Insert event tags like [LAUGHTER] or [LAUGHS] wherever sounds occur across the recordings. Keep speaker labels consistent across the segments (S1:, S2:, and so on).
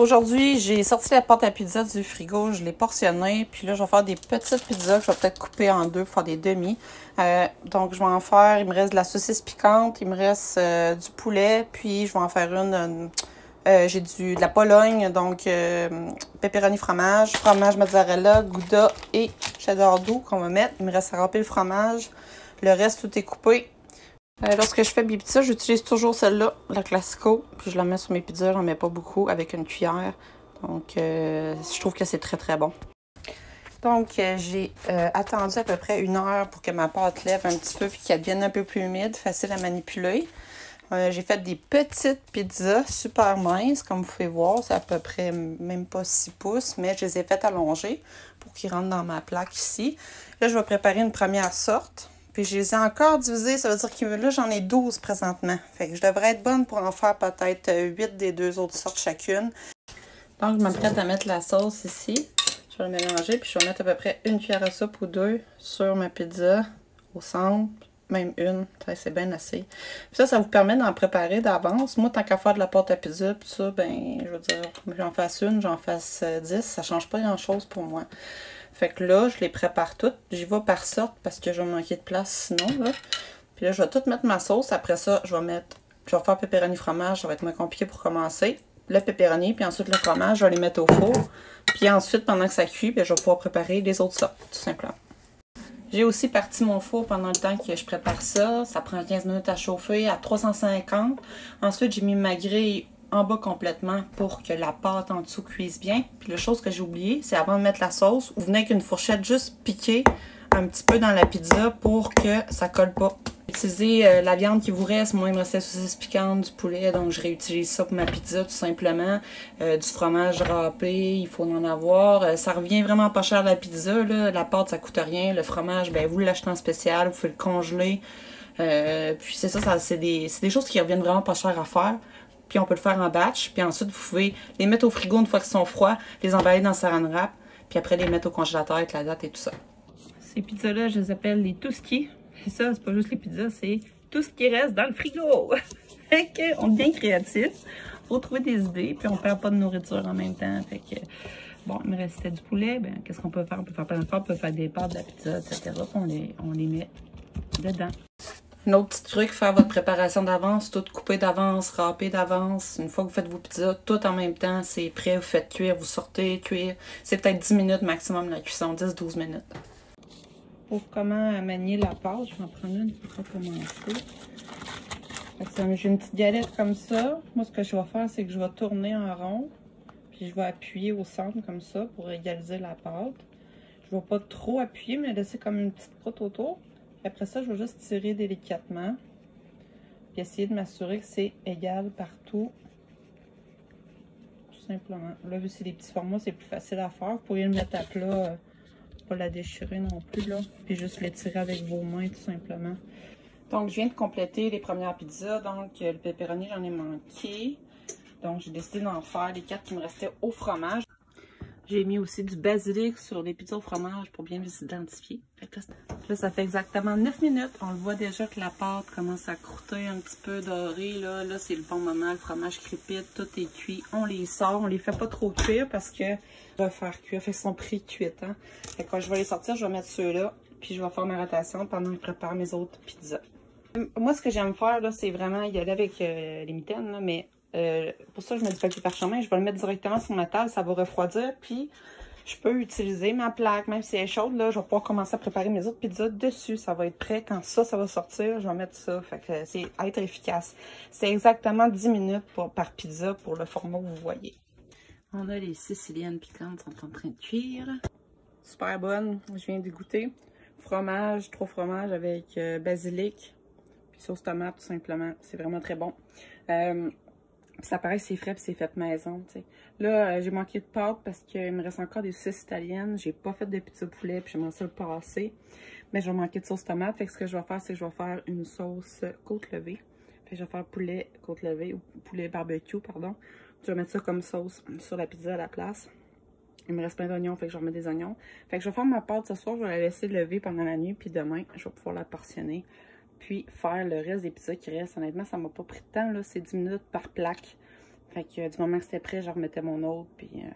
S1: Aujourd'hui, j'ai sorti la pâte à pizza du frigo, je l'ai portionnée, puis là, je vais faire des petites pizzas que je vais peut-être couper en deux faire des demi. Euh, donc, je vais en faire, il me reste de la saucisse piquante, il me reste euh, du poulet, puis je vais en faire une, euh, j'ai du de la Pologne, donc pepperoni fromage, fromage mozzarella, gouda et cheddar doux qu'on va mettre. Il me reste à râper le fromage, le reste, tout est coupé. Euh, lorsque je fais mes pizzas, j'utilise toujours celle-là, la Classico. Puis je la mets sur mes pizzas, j'en mets pas beaucoup avec une cuillère. Donc, euh, je trouve que c'est très très bon. Donc, euh, j'ai attendu à peu près une heure pour que ma pâte lève un petit peu puis qu'elle devienne un peu plus humide, facile à manipuler. j'ai fait des petites pizzas super minces, comme vous pouvez voir. C'est à peu près même pas 6 pouces, mais je les ai faites allonger pour qu'ils rentrent dans ma plaque ici. Là, je vais préparer une première sorte. Je les ai encore divisés, ça veut dire que là, j'en ai 12 présentement. Fait que je devrais être bonne pour en faire peut-être 8 des deux autres sortes chacune. Donc, je m'apprête à mettre la sauce ici. Je vais le mélanger, puis je vais mettre à peu près une cuillère à soupe ou deux sur ma pizza au centre. Même une, c'est bien assez. Puis ça, ça vous permet d'en préparer d'avance. Moi, tant qu'à faire de la pâte à pizza, puis ça, ben, je veux dire, j'en fasse une, j'en fasse 10, ça change pas grand-chose pour moi. Fait que là, je les prépare toutes. J'y vais par sorte parce que je vais manquer de place sinon. Là. Puis là, je vais tout mettre ma sauce. Après ça, je vais mettre. Je vais faire pepperoni fromage. Ça va être moins compliqué pour commencer. Le pepperoni, puis ensuite le fromage, je vais les mettre au four. Puis ensuite, pendant que ça cuit, ben, je vais pouvoir préparer les autres sortes, tout simplement. J'ai aussi parti mon four pendant le temps que je prépare ça. Ça prend 15 minutes à chauffer à 350. Ensuite, j'ai mis ma grille en bas complètement pour que la pâte en dessous cuise bien. Puis la chose que j'ai oublié, c'est avant de mettre la sauce, vous venez avec une fourchette juste piquer un petit peu dans la pizza pour que ça colle pas. Utilisez euh, la viande qui vous reste. Moi, il me restait saucisse piquante, du poulet, donc je réutilise ça pour ma pizza tout simplement. Euh, du fromage râpé, il faut en avoir. Euh, ça revient vraiment pas cher la pizza. La pâte, ça coûte rien. Le fromage, ben vous l'achetez en spécial, vous pouvez le congeler. puis c'est ça, c'est des, choses qui reviennent vraiment pas cher à faire puis on peut le faire en batch. Puis ensuite, vous pouvez les mettre au frigo une fois qu'ils sont froids, les emballer dans saran wrap, puis après les mettre au congélateur avec la date et tout ça. Ces pizzas-là, je les appelle les touski. Ça, c'est pas juste les pizzas, c'est tout ce qui reste dans le frigo. [LAUGHS] fait qu'on bien créatif. Faut trouver des idées, puis on perd pas de nourriture en même temps. Fait que, bon, il me restait du poulet. Ben, qu'est-ce qu'on peut faire? On peut faire plein de. On peut faire des pâtes, de la pizza, etc. Puis on les, on les met dedans. Un autre petit truc, faire votre préparation d'avance, tout couper d'avance, râper d'avance. Une fois que vous faites vos pizzas, tout en même temps, c'est prêt, vous faites cuire, vous sortez, cuire. C'est peut-être 10 minutes maximum la cuisson, 10-12 minutes. Pour comment manier la pâte, je vais en prendre une pour commencer. J'ai une petite galette comme ça. Moi, ce que je vais faire, c'est que je vais tourner en rond. Puis je vais appuyer au centre comme ça pour égaliser la pâte. Je ne vais pas trop appuyer, mais laisser comme une petite croûte autour. Après ça, je vais juste tirer délicatement. Puis essayer de m'assurer que c'est égal partout. Tout simplement. Là, vu que c'est des petits formats, c'est plus facile à faire. Vous pourriez le mettre à plat, euh, pas la déchirer non plus, là. Puis juste l'étirer avec vos mains, tout simplement. Donc, je viens de compléter les premières pizzas. Donc, le pepperoni, j'en ai manqué. Donc, j'ai décidé d'en faire les quatre qui me restaient au fromage. J'ai mis aussi du basilic sur les pizzas au fromage pour bien les identifier. Ça fait exactement 9 minutes. On le voit déjà que la pâte commence à croûter un petit peu doré. Là, là c'est le bon moment. Le fromage crépite, tout est cuit. On les sort. On les fait pas trop cuire parce que on va faire cuire. Fait qu'ils sont pré-cuits. Hein. Fait quand je vais les sortir, je vais mettre ceux-là. Puis je vais faire ma rotation pendant que je prépare mes autres pizzas. Moi, ce que j'aime faire, là, c'est vraiment y aller avec euh, les mitaines, mais euh, pour ça, je mets du papier parchemin. Je vais le mettre directement sur ma table. Ça va refroidir. Puis, je peux utiliser ma plaque. Même si elle est chaude, là, je vais pouvoir commencer à préparer mes autres pizzas dessus. Ça va être prêt. Quand ça, ça va sortir, je vais mettre ça. Fait que c'est être efficace. C'est exactement 10 minutes par pizza pour le format que vous voyez. On a les siciliennes piquantes sont en train de cuire. Super bonne. Je viens de goûter. Fromage, trop fromage avec euh, basilic. Puis sauce tomate, tout simplement. C'est vraiment très bon. Euh, ça paraît c'est frais puis c'est fait maison. Là, euh, j'ai manqué de pâte parce qu'il me reste encore des sauces italiennes. J'ai pas fait de pizza poulet puis j'aimerais ça le passer. Mais je vais manquer de sauce tomate. Fait que ce que je vais faire, c'est que je vais faire une sauce côte levée. Fait que je vais faire poulet côte levée ou poulet barbecue, pardon. Je vais mettre ça comme sauce sur la pizza à la place. Il me reste plein d'oignons, fait que je remets des oignons. Fait que je vais faire ma pâte ce soir, je vais la laisser lever pendant la nuit, puis demain, je vais pouvoir la portionner puis faire le reste des pizzas qui restent. Honnêtement, ça m'a pas pris de temps, là. C'est 10 minutes par plaque. Fait que du moment que c'était prêt, je remettais mon autre, puis euh,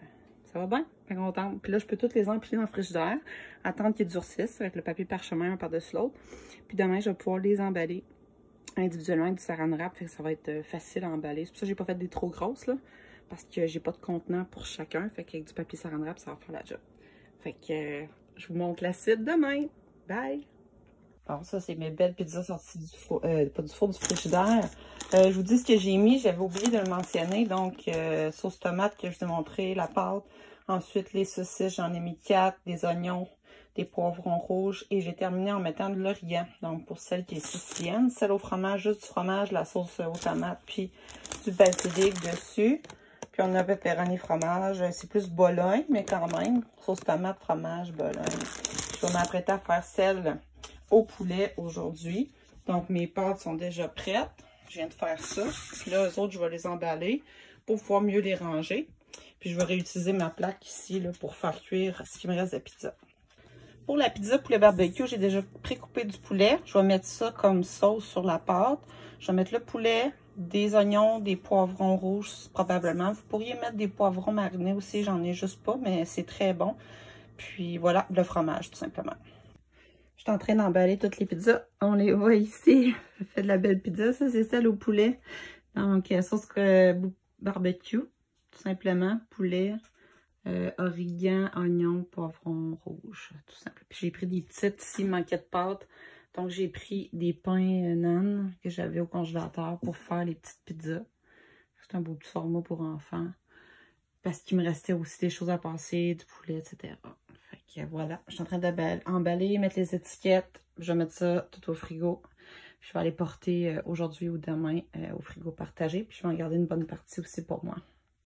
S1: ça va bien, bien contente. Puis là, je peux toutes les empiler dans le frigidaire, attendre qu'ils durcissent avec le papier parchemin un par-dessus l'autre. Puis demain, je vais pouvoir les emballer individuellement avec du saran wrap, fait que ça va être euh, facile à emballer. C'est pour ça que j'ai pas fait des trop grosses, là, parce que j'ai pas de contenant pour chacun, fait qu'avec du papier saran wrap, ça va faire la job. Fait que euh, je vous montre la suite demain. Bye! Bon, ça, c'est mes belles pizzas sorties du four, euh, pas du four, du frigidaire. Euh, je vous dis ce que j'ai mis, j'avais oublié de le mentionner. Donc, euh, sauce tomate que je vous ai montré, la pâte. Ensuite, les saucisses, j'en ai mis quatre, des oignons, des poivrons rouges. Et j'ai terminé en mettant de l'orient. Donc, pour celle qui est sicilienne, celle au fromage, juste du fromage, la sauce aux tomates, puis du basilic dessus. Puis on a pepperoni fromage, c'est plus bologne, mais quand même, sauce tomate, fromage, bologne. Je vais m'apprêter à faire celle au poulet aujourd'hui. Donc, mes pâtes sont déjà prêtes. Je viens de faire ça. Puis là, eux autres, je vais les emballer pour pouvoir mieux les ranger. Puis je vais réutiliser ma plaque ici pour faire cuire ce qui me reste de pizza. Pour la pizza poulet barbecue, j'ai déjà précoupé du poulet. Je vais mettre ça comme sauce sur la pâte. Je vais mettre le poulet, des oignons, des poivrons rouges probablement. Vous pourriez mettre des poivrons marinés aussi, j'en ai juste pas, mais c'est très bon. Puis voilà, le fromage tout simplement. Je suis en train d'emballer toutes les pizzas. On les voit ici. [LAUGHS] Je fais de la belle pizza. Ça, c'est celle au poulet. Donc, euh, sauce euh, barbecue, tout simplement. Poulet, euh, origan, oignon, poivron rouge, tout simplement. Puis j'ai pris des petites ici, manquait de pâte. Donc, j'ai pris des pains nan que j'avais au congélateur pour faire les petites pizzas. C'est un beau petit format pour enfants. Parce qu'il me restait aussi des choses à passer, du poulet, etc voilà, je suis en train d'emballer, mettre les étiquettes. Je vais mettre ça tout au frigo. je vais aller porter euh, aujourd'hui ou demain euh, au frigo partagé. Puis je vais en garder une bonne partie aussi pour moi.